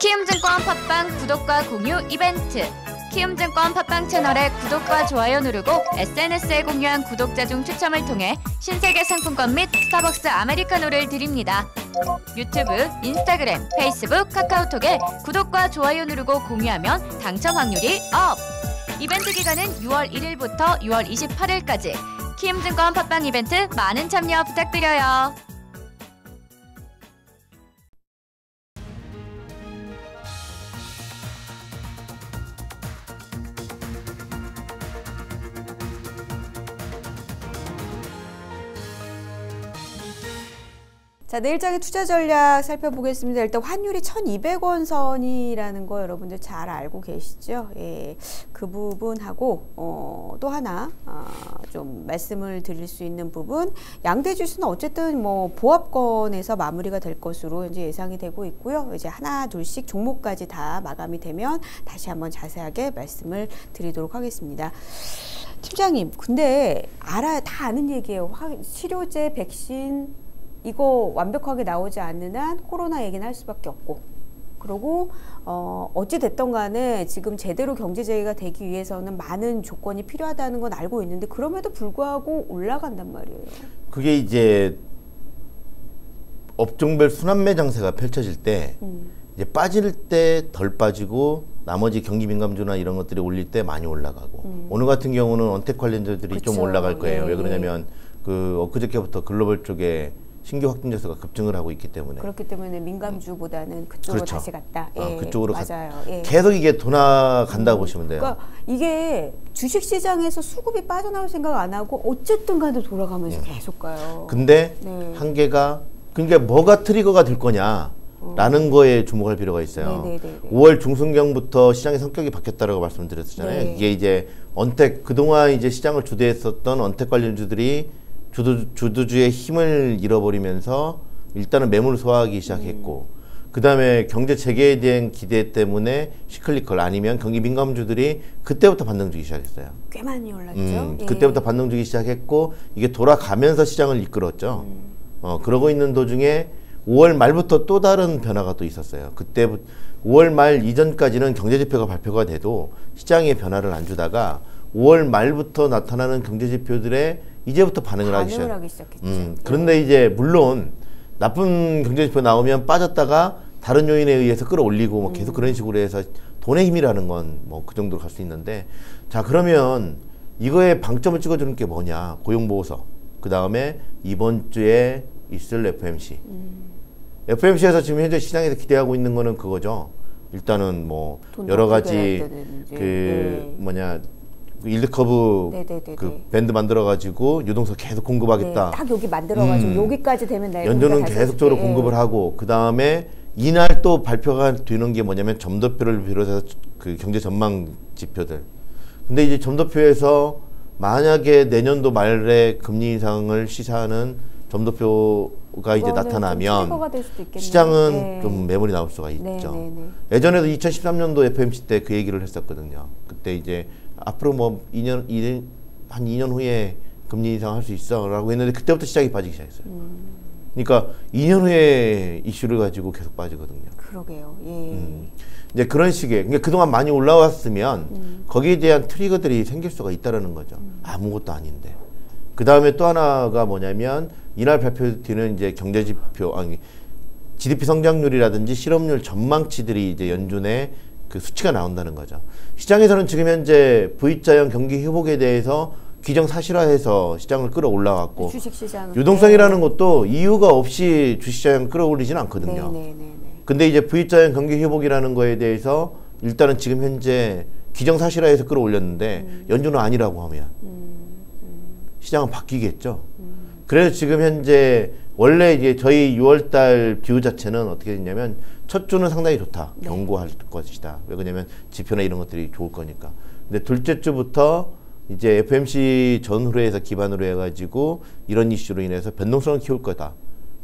키움증권 팟빵 구독과 공유 이벤트. 키움증권 팟빵 채널에 구독과 좋아요 누르고 SNS에 공유한 구독자 중 추첨을 통해 신세계 상품권 및 스타벅스 아메리카노를 드립니다. 유튜브, 인스타그램, 페이스북, 카카오톡에 구독과 좋아요 누르고 공유하면 당첨 확률이 up! 이벤트 기간은 6월 1일부터 6월 28일까지. 키움증권 팟빵 이벤트 많은 참여 부탁드려요. 자, 내일장의 투자 전략 살펴보겠습니다. 일단 환율이 1,200원 선이라는 거 여러분들 잘 알고 계시죠? 예, 그 부분하고 어, 또 하나 어, 좀 말씀을 드릴 수 있는 부분, 양대 지수는 어쨌든 뭐 보합권에서 마무리가 될 것으로 이제 예상이 되고 있고요. 이제 하나 둘씩 종목까지 다 마감이 되면 다시 한번 자세하게 말씀을 드리도록 하겠습니다. 팀장님, 근데 알아 다 아는 얘기예요. 치료제, 백신 이거 완벽하게 나오지 않는 한 코로나 얘기는 할 수밖에 없고 그리고 어, 어찌 됐던 간에 지금 제대로 경제 재개가 되기 위해서는 많은 조건이 필요하다는 건 알고 있는데 그럼에도 불구하고 올라간단 말이에요. 그게 이제 업종별 순환매 장세가 펼쳐질 때 음. 이제 빠질 때 덜 빠지고 나머지 경기 민감주나 이런 것들이 올릴 때 많이 올라가고 음. 오늘 같은 경우는 언택 관련주들이 그쵸. 좀 올라갈 거예요. 예. 왜 그러냐면 그 엊그저께부터 글로벌 쪽에 신규 확진자 수가 급증을 하고 있기 때문에 그렇기 때문에 민감주보다는 그쪽으로 그렇죠. 다시 갔다. 어, 예, 어, 그쪽으로 맞아요. 가, 예. 계속 이게 돌아간다고 음. 보시면 돼요. 그러니까 이게 주식 시장에서 수급이 빠져나올 생각 안 하고 어쨌든 간에 돌아가면서 음. 계속 가요. 근데 네. 한계가 그러니까 뭐가 트리거가 될 거냐? 라는 어. 거에 주목할 필요가 있어요. 네네네네. 5월 중순경부터 시장의 성격이 바뀌었다라고 말씀드렸잖아요. 네. 이게 이제 언택 그동안 이제 시장을 주도했었던 언택 관련주들이 주도, 주도주의 힘을 잃어버리면서 일단은 매물 소화하기 시작했고 음. 그 다음에 경제 재개에 대한 기대 때문에 시클리컬 아니면 경기 민감주들이 그때부터 반등 주기 시작했어요. 꽤 많이 올랐죠. 음, 예. 그때부터 반등 주기 시작했고 이게 돌아가면서 시장을 이끌었죠. 음. 어, 그러고 있는 도중에 5월 말부터 또 다른 변화가 또 있었어요. 그때 5월 말 이전까지는 경제지표가 발표가 돼도 시장에 변화를 안 주다가 5월 말부터 나타나는 경제지표들의 이제부터 반응을, 반응을 하기, 하기 시작했죠. 음, 그런데 네. 이제 물론 나쁜 경제지표 나오면 빠졌다가 다른 요인에 의해서 끌어올리고 뭐 계속 음. 그런 식으로 해서 돈의 힘이라는 건 뭐 그 정도로 갈 수 있는데 자 그러면 이거에 방점을 찍어주는 게 뭐냐 고용보호서 그 다음에 이번 주에 있을 FMC 음. FMC에서 지금 현재 시장에서 기대하고 있는 거는 그거죠 일단은 뭐 여러 가지 그 네. 뭐냐 그 일드 커브 네네네네. 그 밴드 만들어 가지고 유동성 계속 공급하겠다. 네, 딱 여기 만들어 가지고 음. 여기까지 되면 내 연준은 계속적으로 네. 공급을 하고 그 다음에 이날 또 발표가 되는 게 뭐냐면 점도표를 비롯해서 그 경제 전망 지표들. 근데 이제 점도표에서 만약에 내년도 말에 금리 인상을 시사하는 점도표가 이제 나타나면 시장은 네. 좀 매물이 나올 수가 있죠. 네, 네, 네. 예전에도 2013년도 FMC 때 그 얘기를 했었거든요. 그때 이제 앞으로 뭐 2년, 2년 한 2년 후에 금리 인상 할 수 있어라고 했는데 그때부터 시장이 빠지기 시작했어요. 음. 그러니까 2년 후에 이슈를 가지고 계속 빠지거든요. 그러게요. 예. 음. 이제 그런 식의 그러니까 그동안 많이 올라왔으면 음. 거기에 대한 트리거들이 생길 수가 있다라는 거죠. 음. 아무것도 아닌데. 그 다음에 또 하나가 뭐냐면 이날 발표되는 이제 경제 지표 아니 GDP 성장률이라든지 실업률 전망치들이 이제 연준의 그 수치가 나온다는 거죠. 시장에서는 지금 현재 V자형 경기 회복에 대해서 기정 사실화해서 시장을 끌어올라왔고 주식시장 유동성이라는 네. 것도 이유가 없이 주식시장 끌어올리지는 않거든요. 네, 네, 네, 네, 근데 이제 V자형 경기 회복이라는 거에 대해서 일단은 지금 현재 기정 사실화해서 끌어올렸는데 음. 연준은 아니라고 하면 음, 음. 시장은 바뀌겠죠. 음. 그래서 지금 현재 원래 이제 저희 6월달 view 자체는 어떻게 됐냐면 첫 주는 상당히 좋다. 네. 경고할 것이다. 왜 그러냐면 지표나 이런 것들이 좋을 거니까. 근데 둘째 주부터 이제 FOMC 전후에서 기반으로 해가지고 이런 이슈로 인해서 변동성을 키울 거다.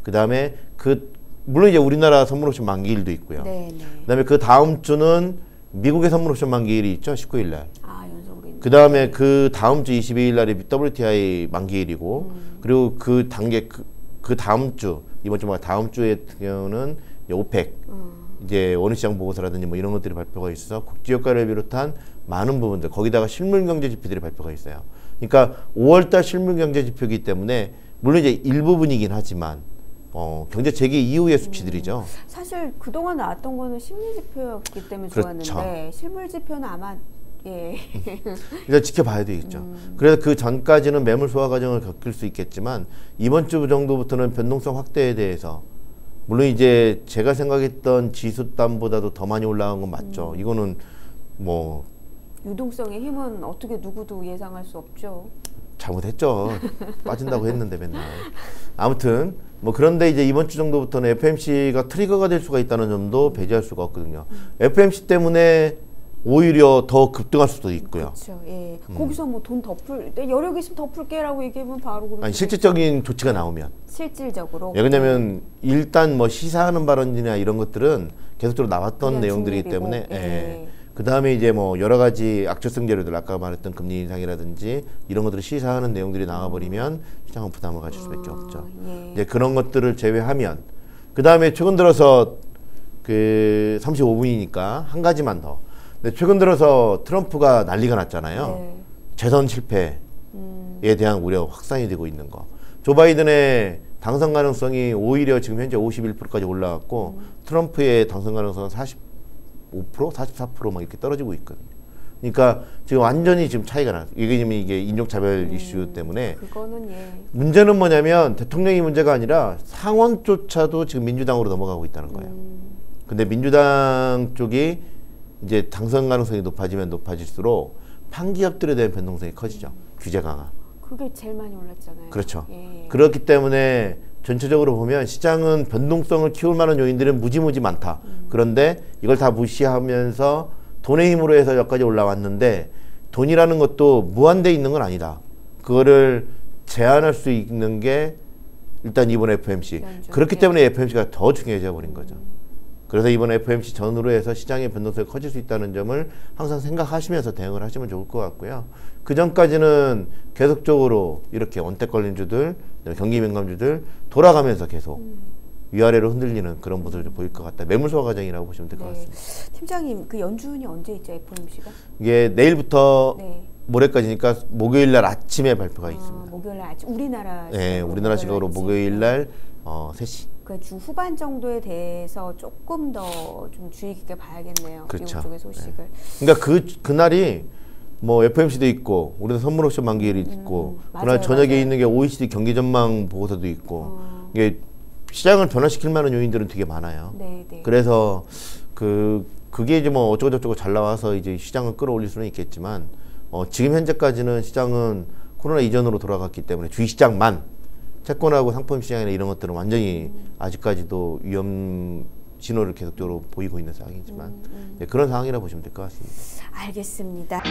그 다음에 그 물론 이제 우리나라 선물 옵션 만기일도 있고요. 네, 네. 그다음에 그 다음 주는 미국의 선물 옵션 만기일이 있죠. 19일 날. 아, 연속으로. 그다음에 그 다음 주 22일 날이 WTI 만기일이고 음. 그리고 그 단계 그, 그 다음 주 이번 주 다음 주의 경우는 오펙 음. 이제 원유시장 보고서라든지 뭐 이런 것들이 발표가 있어서 국제유가를 비롯한 많은 부분들 거기다가 실물 경제 지표들이 발표가 있어요. 그러니까 5월달 실물 경제 지표이기 때문에 물론 이제 일부분이긴 하지만 어, 경제 재개 이후의 수치들이죠. 음, 사실 그동안 나왔던 거는 심리 지표였기 때문에 그렇죠. 좋았는데 실물 지표는 아마 예. 일단 지켜봐야 되겠죠. 음. 그래서 그 전까지는 매물 소화 과정을 겪을 수 있겠지만 이번 주 정도부터는 변동성 확대에 대해서 물론 이제 제가 생각했던 지수땀보다도 더 많이 올라간 건 맞죠. 음. 이거는 뭐 유동성의 힘은 어떻게 누구도 예상할 수 없죠. 잘못했죠. 빠진다고 했는데 맨날. 아무튼 뭐 그런데 이제 이번 주 정도부터는 FMC가 트리거가 될 수가 있다는 점도 배제할 수가 없거든요. 음. FMC 때문에 오히려 더 급등할 수도 있고요. 그렇죠. 예. 음. 거기서 뭐 돈 덮을 여력 있으면 덮을게라고 얘기하면 바로 아니 실질적인 조치가 나오면 실질적으로 예, 왜냐면 일단 뭐 시사하는 발언이나 이런 것들은 계속적으로 나왔던 내용들이기 때문에 예. 예. 그 다음에 이제 뭐 여러 가지 악재성 재료들 아까 말했던 금리 인상이라든지 이런 것들을 시사하는 내용들이 나와버리면 시장은 부담을 가질 수밖에 어, 없죠. 예. 이제 그런 것들을 제외하면 그 다음에 최근 들어서 그 35분이니까 한 가지만 더. 근데 최근 들어서 트럼프가 난리가 났잖아요. 네. 재선 실패에 음. 대한 우려 확산이 되고 있는 거. 조 바이든의 당선 가능성이 오히려 지금 현재 51%까지 올라갔고 음. 트럼프의 당선 가능성은 40 45% 44%막 이렇게 떨어지고 있거든요. 그러니까 지금 완전히 지금 차이가 나. 이게 지금 이게 인종차별 음, 이슈 때문에. 그거는 예. 문제는 뭐냐면 대통령이 문제가 아니라 상원조차도 지금 민주당으로 넘어가고 있다는 거예요. 음. 근데 민주당 쪽이 이제 당선 가능성이 높아지면 높아질수록 판기업들에 대한 변동성이 커지죠. 음. 규제 강화. 그게 제일 많이 올랐잖아요. 그렇죠. 예. 그렇기 때문에 전체적으로 보면 시장은 변동성을 키울 만한 요인들은 무지무지 많다. 음. 그런데 이걸 다 무시하면서 돈의 힘으로 해서 여기까지 올라왔는데 돈이라는 것도 무한대 있는 건 아니다. 그거를 제한할 수 있는 게 일단 이번 FMC. 그렇기 네. 때문에 FMC가 더 중요해져 버린 거죠. 음. 그래서 이번 FMC 전후로 해서 시장의 변동성이 커질 수 있다는 점을 항상 생각하시면서 대응을 하시면 좋을 것 같고요. 그 전까지는 계속적으로 이렇게 원택 걸린 주들, 경기 민감주들 돌아가면서 계속 음. 위아래로 흔들리는 그런 모습을 좀 보일 것 같다. 매물 소화 과정이라고 보시면 될것 네. 같습니다. 팀장님, 그 연준이 언제 있죠, FOMC가? 이게 내일부터 네. 모레까지니까 목요일 날 아침에 발표가 아, 있습니다. 목요일 날 아침 우리나라 네, 우리나라 시각으로 목요일 날 어, 3시. 그 주 후반 정도에 대해서 조금 더 좀 주의 깊게 봐야겠네요. 그렇죠. 미국 쪽의 소식을. 네. 그러니까 그 그날이 뭐 FMC도 있고 우리는 선물 옵션 만기일이 음, 있고 음, 그날 저녁에 맞아요. 있는 게 OECD 경기 전망 보고서도 있고 어. 이게 시장을 변화시킬 만한 요인들은 되게 많아요. 네, 네. 그래서 그 그게 이제 뭐 어쩌고 저쩌고 잘 나와서 이제 시장을 끌어올릴 수는 있겠지만 어, 지금 현재까지는 시장은 코로나 이전으로 돌아갔기 때문에 주식 시장만 채권하고 상품 시장이나 이런 것들은 완전히 음. 아직까지도 위험 신호를 계속적으로 보이고 있는 상황이지만 음, 음. 네, 그런 상황이라 보시면 될 것 같습니다. 알겠습니다.